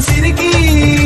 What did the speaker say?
சிரிக்கி